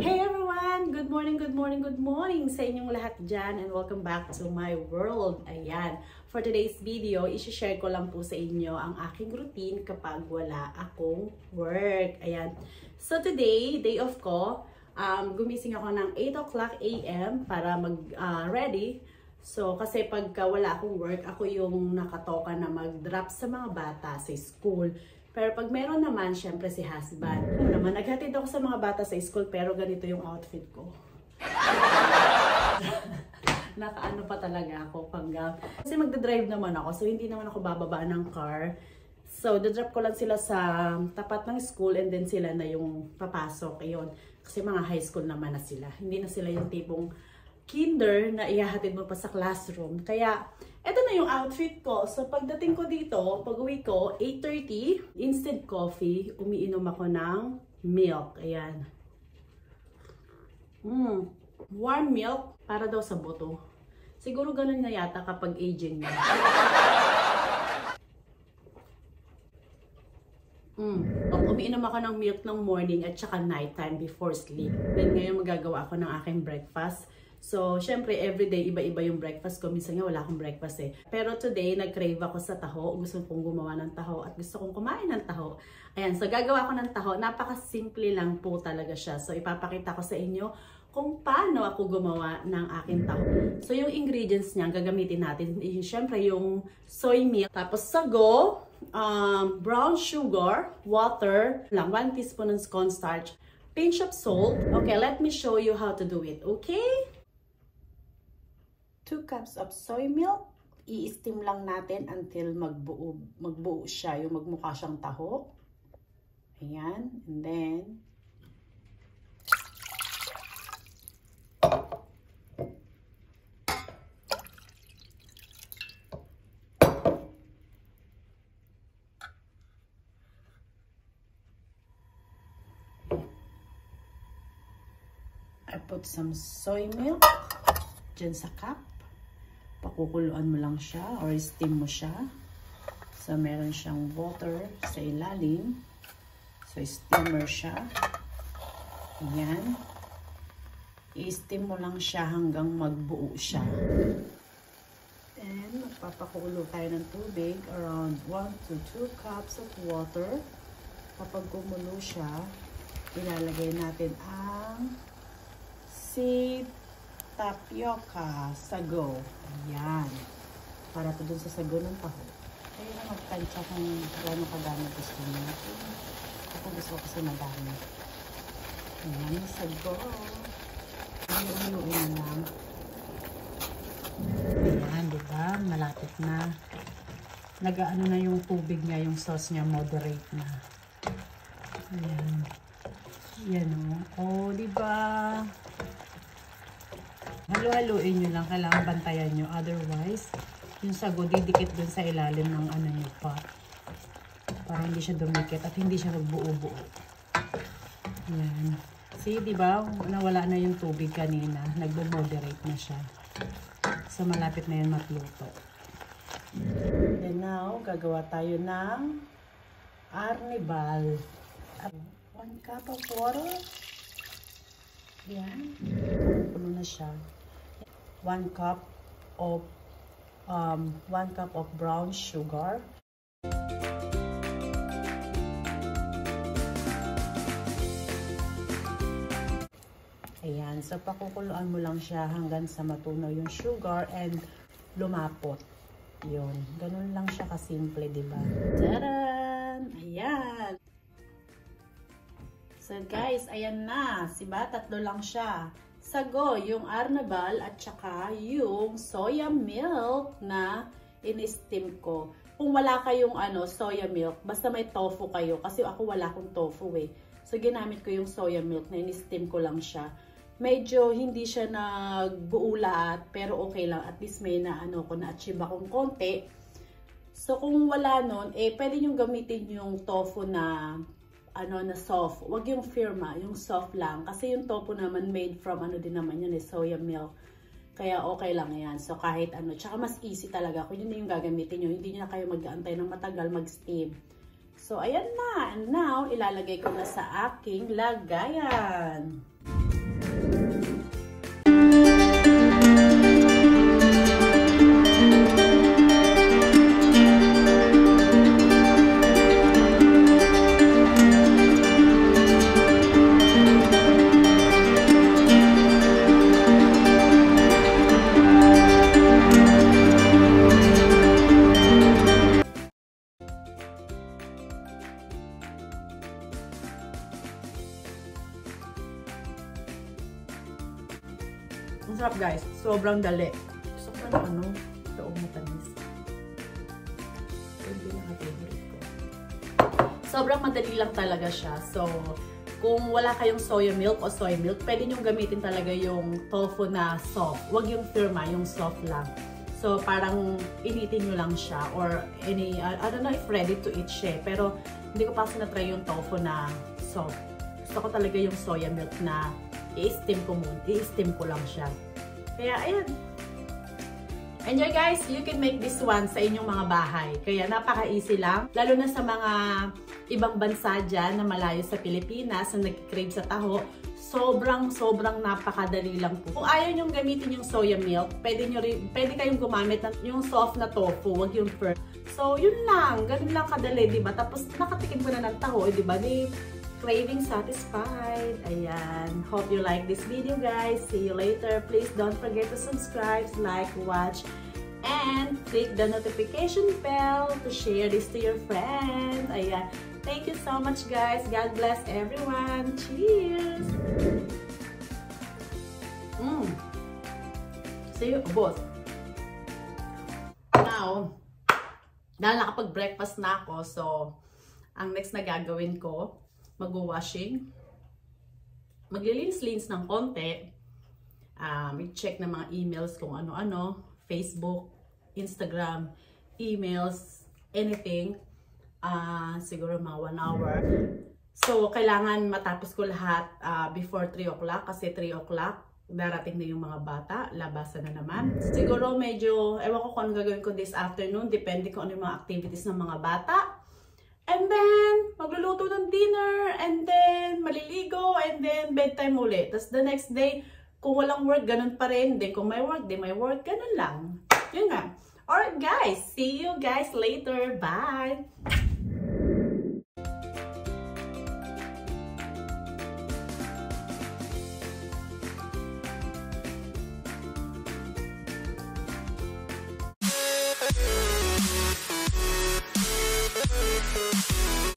Hey everyone! Good morning, good morning, good morning sa inyong lahat dyan and welcome back to my world. Ayan, for today's video, isi-share ko lang po sa inyo ang aking routine kapag wala akong work. Ayan, so today, day off ko, um, gumising ako ng 8 o'clock a.m. para mag-ready. so, kasi pagka wala akong work, ako yung nakatoka na mag-drop sa mga bata sa school. Pero pag meron naman, syempre si husband. Ano naman, naghatid ako sa mga bata sa school, pero ganito yung outfit ko. Nakaano pa talaga ako panggang. Kasi magdadrive naman ako, so hindi naman ako bababa ng car. So, dadrop ko lang sila sa tapat ng school and then sila na yung papasok. Ayun. Kasi mga high school naman na sila. Hindi na sila yung tipong kinder na ihahatid mo pa sa classroom. Kaya, eto na yung outfit ko. So, pagdating ko dito, pag uwi ko, 8.30, instant coffee, umiinom ako ng milk. Ayan. Mm, warm milk para daw sa buto. Siguro ganun na yata kapag aging na. Mm. O, umiinom ako ng milk ng morning at saka nighttime before sleep. Then ngayon magagawa ako ng aking breakfast. So, syempre, everyday, iba-iba yung breakfast ko. Minsan nga wala akong breakfast eh. Pero today, nag-crave ako sa taho. Gusto kong gumawa ng taho at gusto kong kumain ng taho. Ayan, so gagawa ko ng taho. Napaka-simple lang po talaga siya. So, ipapakita ko sa inyo kung paano ako gumawa ng aking taho. So, yung ingredients niya, gagamitin natin. Syempre, yung soy milk, tapos sago, um, brown sugar, water, lang 1 teaspoon ng cornstarch, pinch of salt. Okay, let me show you how to do it, okay? 2 cups of soy milk. I-steam lang natin until magbuo, magbuo siya, yung magmukha siyang taho. Ayan, and then, I put some soy milk dyan sa cup. Pakukuluan mo lang siya or steam mo siya. So, meron siyang water sa ilalim. So, steamer siya. Ayan. I-steam mo lang siya hanggang magbuo siya. Then, magpapakulo tayo ng tubig. Around 1 to 2 cups of water. Kapag kumulo siya, ilalagay natin ang seed tapioca sago. Ayan. Para to dun sa sago ng taho. Kaya na magtansya kung gano'ng kadami gusto niyo. Ako gusto ko kasi madami. Ayan, sago. Inuunuin na lang. Ayan, diba? Malapit na. Nagaano na yung tubig niya, yung sauce niya, moderate na. Ayan. Yan o. Oh, diba? Halo-haluin nyo lang. Kailangan bantayan nyo. Otherwise, yung sago didikit dun sa ilalim ng ano nyo pot. Para hindi siya dumikit at hindi siya magbuo-buo. Yan. See, di ba? Nawala na yung tubig kanina. Nagbo-moderate na siya. So, malapit na yan matluto. Then now, gagawa tayo ng arnibal. One cup of water. Yan. Puno na siya. 1 cup of um, 1 cup of brown sugar. Ayan, so pakukuluan mo lang siya hanggang sa matunaw yung sugar and lumapot. Yun, ganun lang siya kasimple, di ba? Taran! Ayan! So guys, ayan na. Siba, tatlo lang siya sago, yung arnabal at saka yung soya milk na in-steam ko. Kung wala kayong ano, soya milk, basta may tofu kayo, kasi ako wala akong tofu eh. So ginamit ko yung soya milk na in-steam ko lang siya. Medyo hindi siya nagbuo lahat, pero okay lang. At least may na ano ko na-achieve akong konti. So kung wala nun, eh pwede nyo gamitin yung tofu na ano na soft. Wag yung firma, yung soft lang. Kasi yung tofu naman made from ano din naman yun, eh, soya milk. Kaya okay lang yan. So kahit ano, tsaka mas easy talaga. Kung yun yung gagamitin nyo, hindi nyo na kayo mag-aantay ng matagal mag-steam. So ayan na. And now, ilalagay ko na sa aking lagayan. Ang sarap guys. Sobrang dali. Gusto ko na ano, taong matamis. Ito yung pinaka-favorite ko. Sobrang madali lang talaga siya. So, kung wala kayong soya milk o soy milk, pwede nyo gamitin talaga yung tofu na soft. Huwag yung firma, yung soft lang. So, parang initin nyo lang siya or any, uh, I don't know if ready to eat siya. Pero, hindi ko pa sinatry yung tofu na soft. Gusto ko talaga yung soya milk na i-steam ko muna. I-steam ko lang siya. Kaya, ayan. Enjoy guys! You can make this one sa inyong mga bahay. Kaya napaka-easy lang. Lalo na sa mga ibang bansa dyan na malayo sa Pilipinas na nag-crave sa taho, sobrang sobrang napakadali lang po. Kung ayaw nyong gamitin yung soya milk, pwede, nyo pwede kayong gumamit ng yung soft na tofu, wag yung firm. So, yun lang. Ganun lang kadali, di ba? Tapos, nakatikim ko na ng taho, di ba? Di, craving satisfied. Ayan. Hope you like this video, guys. See you later. Please don't forget to subscribe, like, watch, and click the notification bell to share this to your friends. Ayan. Thank you so much, guys. God bless everyone. Cheers! Mmm. See you both. Now, dahil nakapag-breakfast na ako, so, ang next na gagawin ko, mag-washing. Maglilinis-linis ng konti. Um, i-check ng mga emails kung ano-ano. Facebook, Instagram, emails, anything uh, siguro mga 1 hour. So, kailangan matapos ko lahat uh, before 3 o'clock kasi 3 o'clock darating na yung mga bata, labasan na naman. Siguro medyo, ewan ko kung ano gagawin ko this afternoon, depende kung ano yung mga activities ng mga bata. And then, magluluto ng dinner, and then, maliligo, and then, bedtime ulit. Tapos the next day, kung walang work, ganun pa rin. Then, kung may work, then may work, ganun lang. Yun nga. Alright guys, see you guys later. Bye!